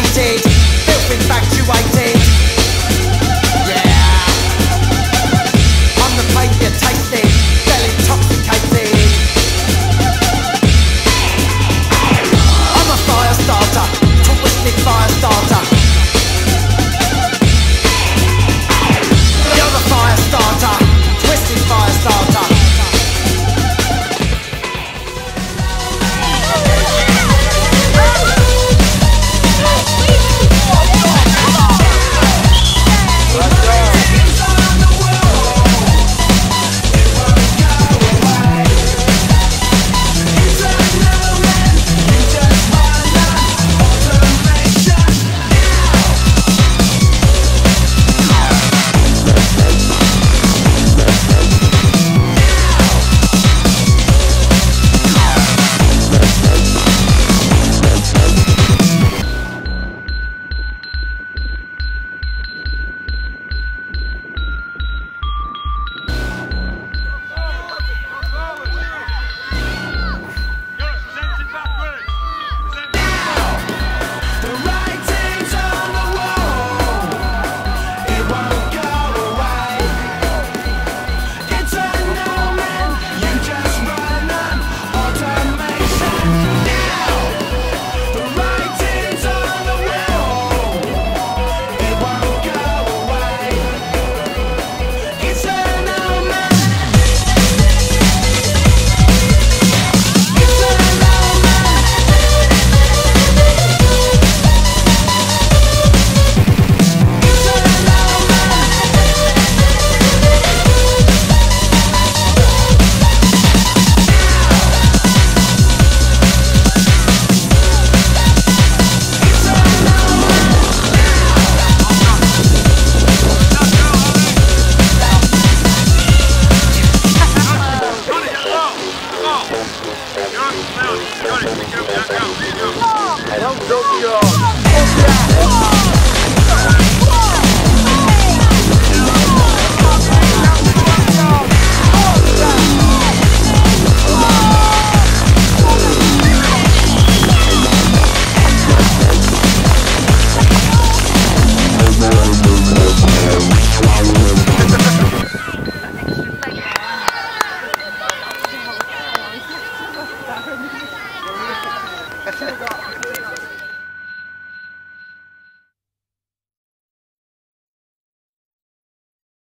created, filth infatuated. Yeah. Thank you.